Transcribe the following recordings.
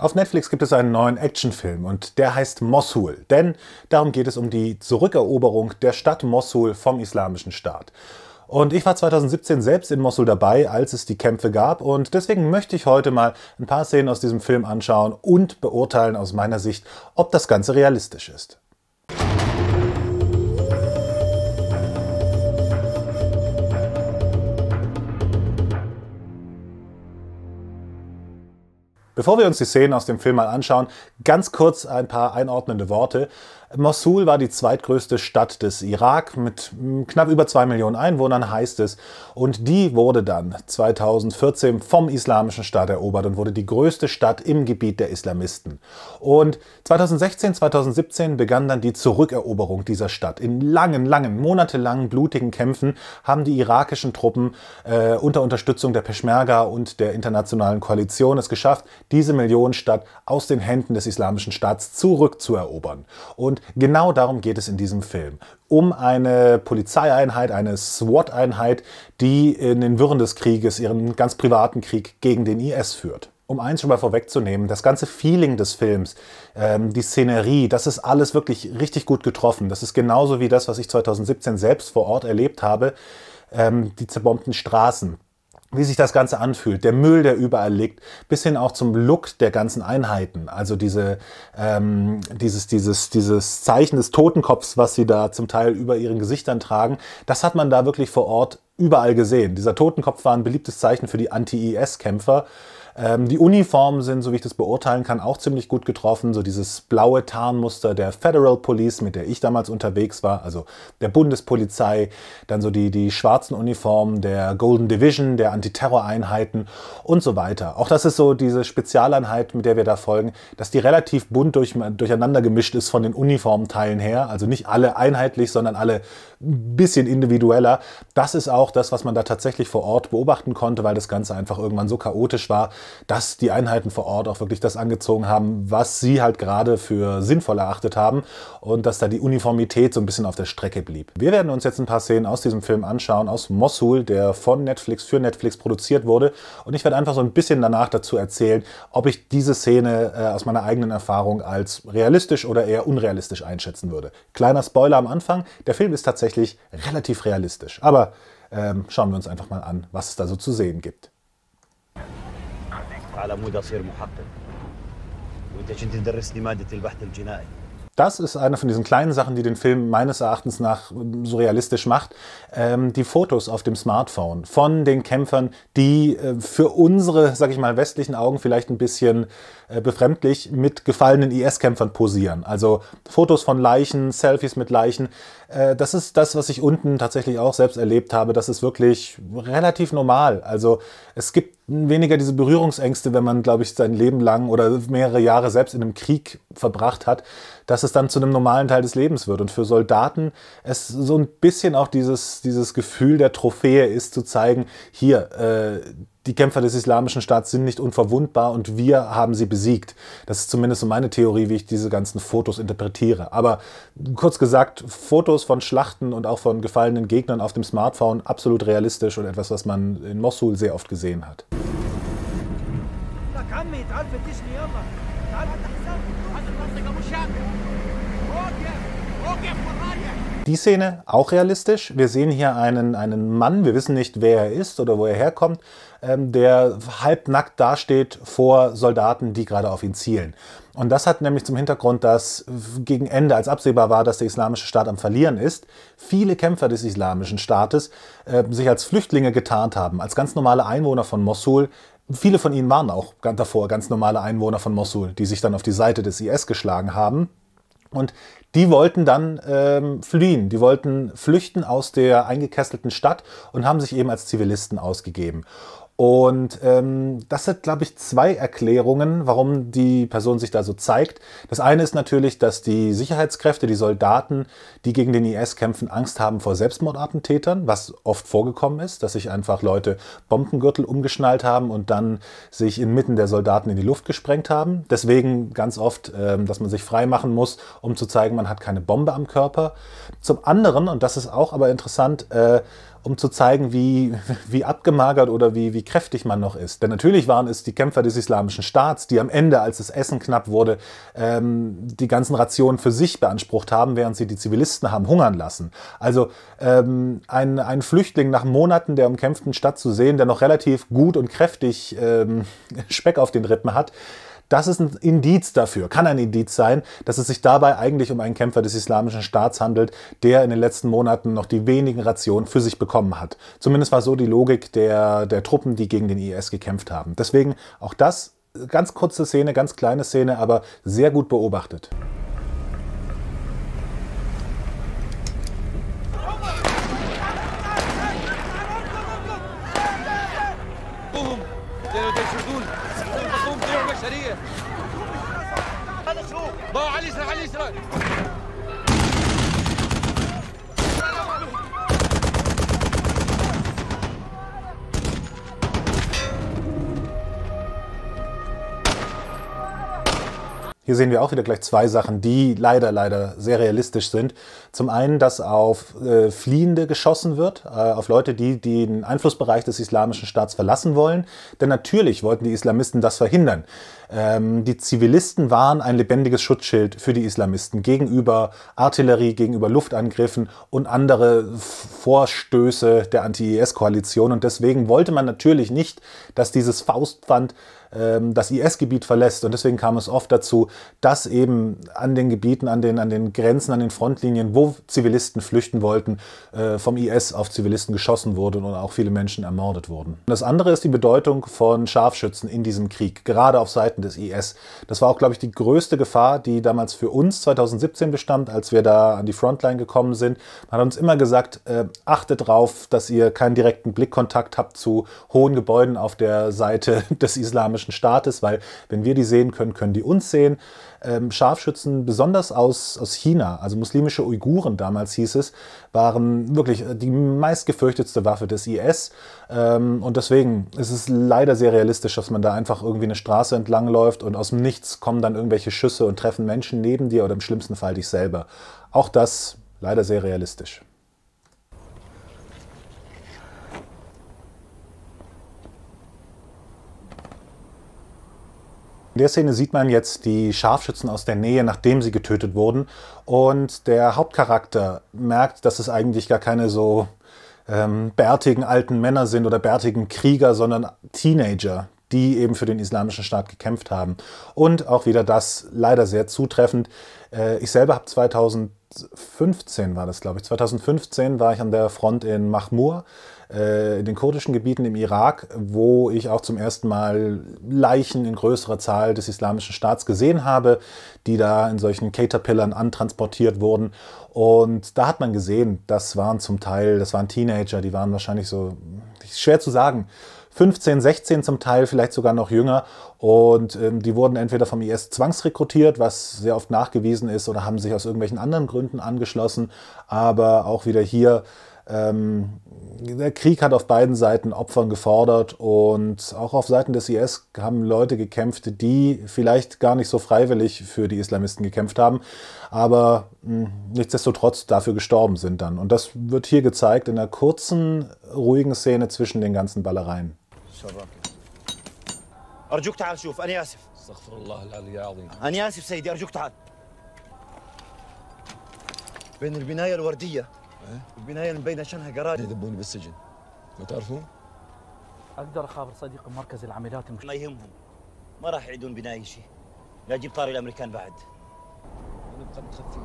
Auf Netflix gibt es einen neuen Actionfilm und der heißt Mosul, denn darum geht es um die Zurückeroberung der Stadt Mosul vom Islamischen Staat. Und ich war 2017 selbst in Mosul dabei, als es die Kämpfe gab und deswegen möchte ich heute mal ein paar Szenen aus diesem Film anschauen und beurteilen aus meiner Sicht, ob das Ganze realistisch ist. Bevor wir uns die Szenen aus dem Film mal anschauen, ganz kurz ein paar einordnende Worte. Mosul war die zweitgrößte Stadt des Irak mit knapp über zwei Millionen Einwohnern, heißt es. Und die wurde dann 2014 vom Islamischen Staat erobert und wurde die größte Stadt im Gebiet der Islamisten. Und 2016, 2017 begann dann die Zurückeroberung dieser Stadt. In langen, langen, monatelangen, blutigen Kämpfen haben die irakischen Truppen äh, unter Unterstützung der Peschmerga und der internationalen Koalition es geschafft, diese Millionenstadt aus den Händen des Islamischen Staats zurückzuerobern. Und genau darum geht es in diesem Film. Um eine Polizeieinheit, eine SWAT-Einheit, die in den Wirren des Krieges ihren ganz privaten Krieg gegen den IS führt um eins schon mal vorwegzunehmen, das ganze Feeling des Films, ähm, die Szenerie, das ist alles wirklich richtig gut getroffen. Das ist genauso wie das, was ich 2017 selbst vor Ort erlebt habe. Ähm, die zerbombten Straßen, wie sich das Ganze anfühlt, der Müll, der überall liegt, bis hin auch zum Look der ganzen Einheiten. Also diese, ähm, dieses, dieses, dieses Zeichen des Totenkopfs, was sie da zum Teil über ihren Gesichtern tragen, das hat man da wirklich vor Ort überall gesehen. Dieser Totenkopf war ein beliebtes Zeichen für die Anti-IS-Kämpfer. Ähm, die Uniformen sind, so wie ich das beurteilen kann, auch ziemlich gut getroffen. So dieses blaue Tarnmuster der Federal Police, mit der ich damals unterwegs war, also der Bundespolizei, dann so die, die schwarzen Uniformen der Golden Division, der Antiterroreinheiten und so weiter. Auch das ist so diese Spezialeinheit, mit der wir da folgen, dass die relativ bunt durch, durcheinander gemischt ist von den Uniformteilen her. Also nicht alle einheitlich, sondern alle ein bisschen individueller. Das ist auch das, was man da tatsächlich vor Ort beobachten konnte, weil das Ganze einfach irgendwann so chaotisch war, dass die Einheiten vor Ort auch wirklich das angezogen haben, was sie halt gerade für sinnvoll erachtet haben und dass da die Uniformität so ein bisschen auf der Strecke blieb. Wir werden uns jetzt ein paar Szenen aus diesem Film anschauen, aus Mosul, der von Netflix für Netflix produziert wurde und ich werde einfach so ein bisschen danach dazu erzählen, ob ich diese Szene äh, aus meiner eigenen Erfahrung als realistisch oder eher unrealistisch einschätzen würde. Kleiner Spoiler am Anfang, der Film ist tatsächlich relativ realistisch, aber ähm, schauen wir uns einfach mal an, was es da so zu sehen gibt. على مود اصير محقق وانت كنت تدرسني ماده البحث الجنائي das ist eine von diesen kleinen Sachen, die den Film meines Erachtens nach ähm, so realistisch macht. Ähm, die Fotos auf dem Smartphone von den Kämpfern, die äh, für unsere, sag ich mal, westlichen Augen vielleicht ein bisschen äh, befremdlich mit gefallenen IS-Kämpfern posieren. Also Fotos von Leichen, Selfies mit Leichen. Äh, das ist das, was ich unten tatsächlich auch selbst erlebt habe. Das ist wirklich relativ normal. Also es gibt weniger diese Berührungsängste, wenn man, glaube ich, sein Leben lang oder mehrere Jahre selbst in einem Krieg verbracht hat, dass es dann zu einem normalen Teil des Lebens wird. Und für Soldaten es so ein bisschen auch dieses, dieses Gefühl der Trophäe ist, zu zeigen, hier, äh, die Kämpfer des Islamischen Staats sind nicht unverwundbar und wir haben sie besiegt. Das ist zumindest so meine Theorie, wie ich diese ganzen Fotos interpretiere. Aber kurz gesagt, Fotos von Schlachten und auch von gefallenen Gegnern auf dem Smartphone absolut realistisch und etwas, was man in Mosul sehr oft gesehen hat. Die Szene auch realistisch. Wir sehen hier einen, einen Mann, wir wissen nicht, wer er ist oder wo er herkommt, ähm, der halbnackt dasteht vor Soldaten, die gerade auf ihn zielen. Und das hat nämlich zum Hintergrund, dass gegen Ende, als absehbar war, dass der Islamische Staat am Verlieren ist, viele Kämpfer des Islamischen Staates äh, sich als Flüchtlinge getarnt haben, als ganz normale Einwohner von Mosul, Viele von ihnen waren auch davor ganz normale Einwohner von Mosul, die sich dann auf die Seite des IS geschlagen haben. Und die wollten dann ähm, fliehen, die wollten flüchten aus der eingekesselten Stadt und haben sich eben als Zivilisten ausgegeben. Und ähm, das sind, glaube ich, zwei Erklärungen, warum die Person sich da so zeigt. Das eine ist natürlich, dass die Sicherheitskräfte, die Soldaten, die gegen den IS kämpfen, Angst haben vor Selbstmordattentätern, was oft vorgekommen ist, dass sich einfach Leute Bombengürtel umgeschnallt haben und dann sich inmitten der Soldaten in die Luft gesprengt haben. Deswegen ganz oft, ähm, dass man sich frei machen muss, um zu zeigen, man hat keine Bombe am Körper. Zum anderen, und das ist auch aber interessant, äh, um zu zeigen, wie, wie abgemagert oder wie, wie kräftig man noch ist. Denn natürlich waren es die Kämpfer des Islamischen Staats, die am Ende, als das Essen knapp wurde, ähm, die ganzen Rationen für sich beansprucht haben, während sie die Zivilisten haben hungern lassen. Also ähm, ein, ein Flüchtling nach Monaten der umkämpften Stadt zu sehen, der noch relativ gut und kräftig ähm, Speck auf den Rippen hat, das ist ein Indiz dafür, kann ein Indiz sein, dass es sich dabei eigentlich um einen Kämpfer des Islamischen Staats handelt, der in den letzten Monaten noch die wenigen Rationen für sich bekommen hat. Zumindest war so die Logik der, der Truppen, die gegen den IS gekämpft haben. Deswegen auch das, ganz kurze Szene, ganz kleine Szene, aber sehr gut beobachtet. يشردون يقوم بيع بشريه هذا شو؟ ضاع علي يسرى علي يسرى Hier sehen wir auch wieder gleich zwei Sachen, die leider, leider sehr realistisch sind. Zum einen, dass auf äh, Fliehende geschossen wird, äh, auf Leute, die den Einflussbereich des Islamischen Staats verlassen wollen. Denn natürlich wollten die Islamisten das verhindern. Ähm, die Zivilisten waren ein lebendiges Schutzschild für die Islamisten gegenüber Artillerie, gegenüber Luftangriffen und andere Vorstöße der Anti-IS-Koalition. Und deswegen wollte man natürlich nicht, dass dieses Faustpfand das IS-Gebiet verlässt. Und deswegen kam es oft dazu, dass eben an den Gebieten, an den, an den Grenzen, an den Frontlinien, wo Zivilisten flüchten wollten, äh, vom IS auf Zivilisten geschossen wurde und auch viele Menschen ermordet wurden. Das andere ist die Bedeutung von Scharfschützen in diesem Krieg, gerade auf Seiten des IS. Das war auch, glaube ich, die größte Gefahr, die damals für uns 2017 bestand, als wir da an die Frontline gekommen sind. Man hat uns immer gesagt, äh, achtet darauf, dass ihr keinen direkten Blickkontakt habt zu hohen Gebäuden auf der Seite des islamischen Islamischen Staates, weil wenn wir die sehen können, können die uns sehen. Ähm, Scharfschützen, besonders aus, aus China, also muslimische Uiguren damals hieß es, waren wirklich die meistgefürchtetste Waffe des IS. Ähm, und deswegen ist es leider sehr realistisch, dass man da einfach irgendwie eine Straße entlang läuft und aus dem Nichts kommen dann irgendwelche Schüsse und treffen Menschen neben dir oder im schlimmsten Fall dich selber. Auch das leider sehr realistisch. In der Szene sieht man jetzt die Scharfschützen aus der Nähe, nachdem sie getötet wurden. Und der Hauptcharakter merkt, dass es eigentlich gar keine so ähm, bärtigen alten Männer sind oder bärtigen Krieger, sondern Teenager, die eben für den Islamischen Staat gekämpft haben. Und auch wieder das leider sehr zutreffend. Äh, ich selber habe 2015 war das, glaube ich. 2015 war ich an der Front in Mahmur in den kurdischen Gebieten im Irak, wo ich auch zum ersten Mal Leichen in größerer Zahl des Islamischen Staats gesehen habe, die da in solchen Caterpillern antransportiert wurden. Und da hat man gesehen, das waren zum Teil, das waren Teenager, die waren wahrscheinlich so, schwer zu sagen, 15, 16 zum Teil, vielleicht sogar noch jünger. Und ähm, die wurden entweder vom IS zwangsrekrutiert, was sehr oft nachgewiesen ist, oder haben sich aus irgendwelchen anderen Gründen angeschlossen. Aber auch wieder hier ähm, der Krieg hat auf beiden Seiten Opfern gefordert und auch auf Seiten des IS haben Leute gekämpft, die vielleicht gar nicht so freiwillig für die Islamisten gekämpft haben, aber mh, hm, nichtsdestotrotz dafür gestorben sind dann. Und das wird hier gezeigt in einer kurzen, ruhigen Szene zwischen den ganzen Ballereien. أرجوك تعال شوف أنا آسف استغفر الله العلي العظيم أنا آسف سيدي أرجوك تعال بين البناية الوردية البنايه مبينه شنها جراج يذبوني بالسجن ما تعرفون؟ اقدر اخابر صديق مركز العمليات مش... ما يهمهم ما راح يعيدون بناي شيء لا اجيب طاري الامريكان بعد نبقى متخفين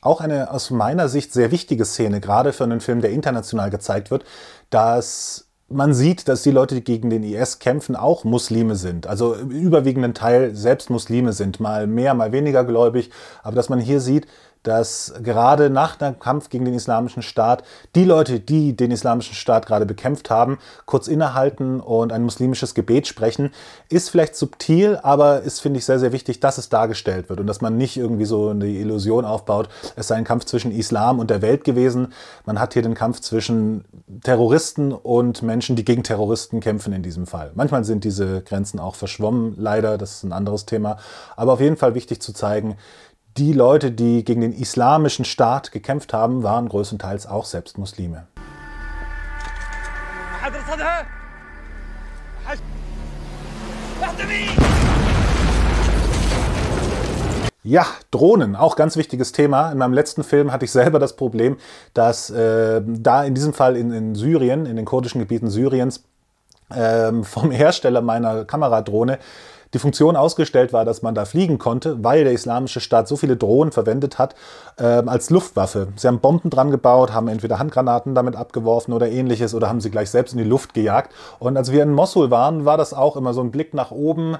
Auch eine aus meiner Sicht sehr wichtige Szene, gerade für einen Film, der international gezeigt wird, dass man sieht, dass die Leute, die gegen den IS kämpfen, auch Muslime sind. Also im überwiegenden Teil selbst Muslime sind, mal mehr, mal weniger gläubig. Aber dass man hier sieht, dass gerade nach dem Kampf gegen den Islamischen Staat die Leute, die den Islamischen Staat gerade bekämpft haben, kurz innehalten und ein muslimisches Gebet sprechen, ist vielleicht subtil, aber ist, finde ich, sehr, sehr wichtig, dass es dargestellt wird und dass man nicht irgendwie so eine Illusion aufbaut, es sei ein Kampf zwischen Islam und der Welt gewesen. Man hat hier den Kampf zwischen Terroristen und Menschen, die gegen Terroristen kämpfen in diesem Fall. Manchmal sind diese Grenzen auch verschwommen, leider, das ist ein anderes Thema. Aber auf jeden Fall wichtig zu zeigen, die Leute, die gegen den islamischen Staat gekämpft haben, waren größtenteils auch selbst Muslime. Ja, Drohnen, auch ganz wichtiges Thema. In meinem letzten Film hatte ich selber das Problem, dass äh, da in diesem Fall in, in Syrien, in den kurdischen Gebieten Syriens, äh, vom Hersteller meiner Kameradrohne die Funktion ausgestellt war, dass man da fliegen konnte, weil der Islamische Staat so viele Drohnen verwendet hat äh, als Luftwaffe. Sie haben Bomben dran gebaut, haben entweder Handgranaten damit abgeworfen oder ähnliches oder haben sie gleich selbst in die Luft gejagt. Und als wir in Mosul waren, war das auch immer so ein Blick nach oben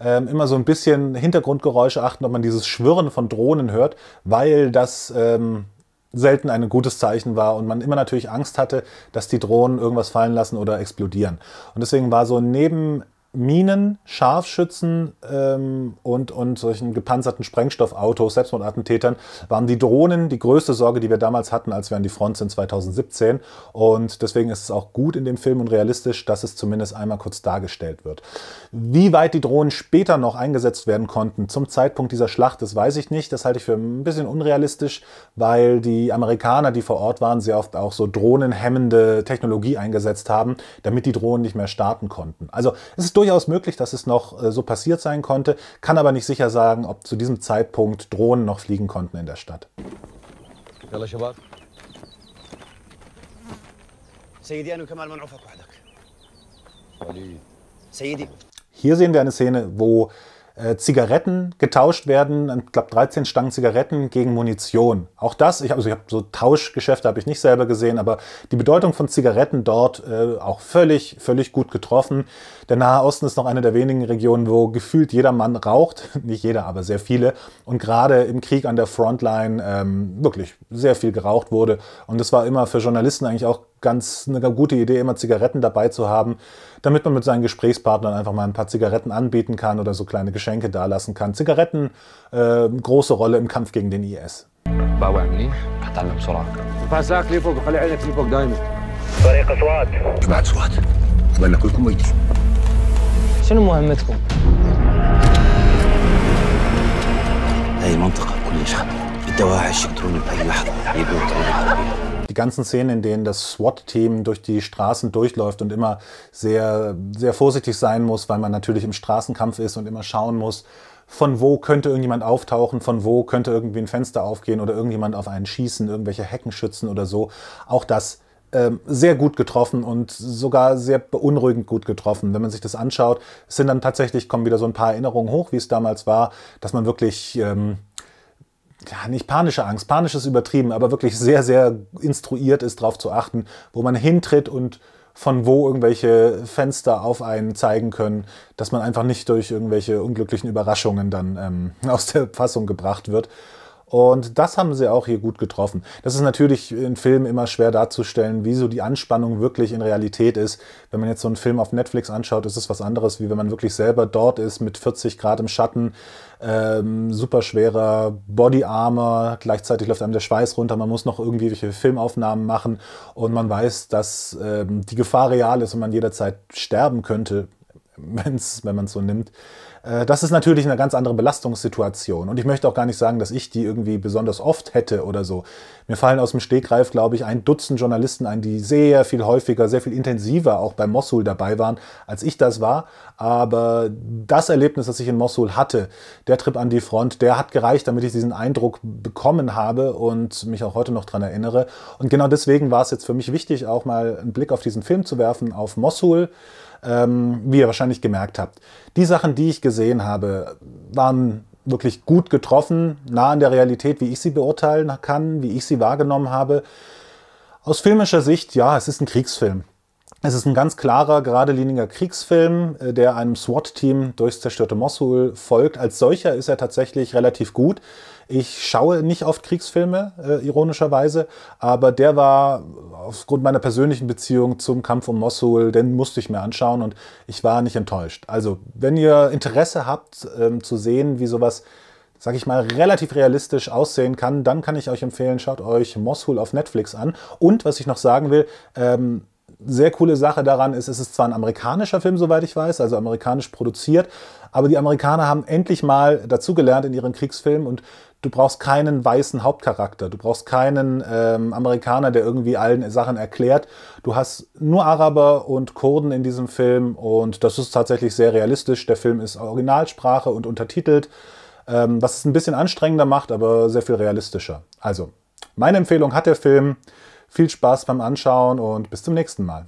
ähm, immer so ein bisschen Hintergrundgeräusche achten, ob man dieses Schwirren von Drohnen hört, weil das ähm, selten ein gutes Zeichen war und man immer natürlich Angst hatte, dass die Drohnen irgendwas fallen lassen oder explodieren. Und deswegen war so neben Minen, Scharfschützen ähm, und, und solchen gepanzerten Sprengstoffautos, Selbstmordattentätern, waren die Drohnen die größte Sorge, die wir damals hatten, als wir an die Front sind 2017. Und deswegen ist es auch gut in dem Film und realistisch, dass es zumindest einmal kurz dargestellt wird. Wie weit die Drohnen später noch eingesetzt werden konnten zum Zeitpunkt dieser Schlacht, das weiß ich nicht. Das halte ich für ein bisschen unrealistisch, weil die Amerikaner, die vor Ort waren, sehr oft auch so drohnenhemmende Technologie eingesetzt haben, damit die Drohnen nicht mehr starten konnten. Also es ist durchaus möglich, dass es noch äh, so passiert sein konnte, kann aber nicht sicher sagen, ob zu diesem Zeitpunkt Drohnen noch fliegen konnten in der Stadt. Hier sehen wir eine Szene, wo äh, Zigaretten getauscht werden, ich glaube 13 Stangen Zigaretten gegen Munition. Auch das, ich, also ich habe so Tauschgeschäfte habe ich nicht selber gesehen, aber die Bedeutung von Zigaretten dort äh, auch völlig, völlig gut getroffen. Der Nahe Osten ist noch eine der wenigen Regionen, wo gefühlt jeder Mann raucht, nicht jeder, aber sehr viele. Und gerade im Krieg an der Frontline ähm, wirklich sehr viel geraucht wurde. Und das war immer für Journalisten eigentlich auch ganz eine gute Idee, immer Zigaretten dabei zu haben, damit man mit seinen Gesprächspartnern einfach mal ein paar Zigaretten anbieten kann oder so kleine Geschenke dalassen kann. Zigaretten, äh, große Rolle im Kampf gegen den IS. شنو مهمتكم؟ هاي المنطقة كلش خطر الدواعش يقدرون بأي لحظة يبنوا طريق الغربية die ganzen Szenen, in denen das SWAT-Team durch die Straßen durchläuft und immer sehr, sehr vorsichtig sein muss, weil man natürlich im Straßenkampf ist und immer schauen muss, von wo könnte irgendjemand auftauchen, von wo könnte irgendwie ein Fenster aufgehen oder irgendjemand auf einen schießen, irgendwelche Heckenschützen oder so. Auch das ähm, sehr gut getroffen und sogar sehr beunruhigend gut getroffen. Wenn man sich das anschaut, sind dann tatsächlich, kommen wieder so ein paar Erinnerungen hoch, wie es damals war, dass man wirklich ähm, ja, nicht panische Angst, panisch ist übertrieben, aber wirklich sehr, sehr instruiert ist, darauf zu achten, wo man hintritt und von wo irgendwelche Fenster auf einen zeigen können, dass man einfach nicht durch irgendwelche unglücklichen Überraschungen dann ähm, aus der Fassung gebracht wird. Und das haben sie auch hier gut getroffen. Das ist natürlich in Filmen immer schwer darzustellen, wie so die Anspannung wirklich in Realität ist. Wenn man jetzt so einen Film auf Netflix anschaut, ist es was anderes, wie wenn man wirklich selber dort ist mit 40 Grad im Schatten, ähm, super schwerer Body Armor, gleichzeitig läuft einem der Schweiß runter, man muss noch irgendwie welche Filmaufnahmen machen und man weiß, dass ähm, die Gefahr real ist und man jederzeit sterben könnte, wenn's, wenn man es so nimmt. Äh, das ist natürlich eine ganz andere Belastungssituation. Und ich möchte auch gar nicht sagen, dass ich die irgendwie besonders oft hätte oder so. Mir fallen aus dem Stegreif, glaube ich, ein Dutzend Journalisten ein, die sehr viel häufiger, sehr viel intensiver auch bei Mosul dabei waren, als ich das war. Aber das Erlebnis, das ich in Mosul hatte, der Trip an die Front, der hat gereicht, damit ich diesen Eindruck bekommen habe und mich auch heute noch daran erinnere. Und genau deswegen war es jetzt für mich wichtig, auch mal einen Blick auf diesen Film zu werfen, auf Mosul ähm, wie ihr wahrscheinlich gemerkt habt. Die Sachen, die ich gesehen habe, waren wirklich gut getroffen, nah an der Realität, wie ich sie beurteilen kann, wie ich sie wahrgenommen habe. Aus filmischer Sicht, ja, es ist ein Kriegsfilm. Es ist ein ganz klarer, geradliniger Kriegsfilm, äh, der einem SWAT-Team durchs zerstörte Mosul folgt. Als solcher ist er tatsächlich relativ gut. Ich schaue nicht oft Kriegsfilme, äh, ironischerweise, aber der war aufgrund meiner persönlichen Beziehung zum Kampf um Mosul, den musste ich mir anschauen und ich war nicht enttäuscht. Also, wenn ihr Interesse habt, ähm, zu sehen, wie sowas sage ich mal, relativ realistisch aussehen kann, dann kann ich euch empfehlen, schaut euch Mosul auf Netflix an. Und was ich noch sagen will, ähm, sehr coole Sache daran ist, es ist zwar ein amerikanischer Film, soweit ich weiß, also amerikanisch produziert, aber die Amerikaner haben endlich mal dazugelernt in ihren Kriegsfilmen und Du brauchst keinen weißen Hauptcharakter. Du brauchst keinen ähm, Amerikaner, der irgendwie allen Sachen erklärt. Du hast nur Araber und Kurden in diesem Film und das ist tatsächlich sehr realistisch. Der Film ist Originalsprache und untertitelt, ähm, was es ein bisschen anstrengender macht, aber sehr viel realistischer. Also, meine Empfehlung hat der Film. Viel Spaß beim Anschauen und bis zum nächsten Mal.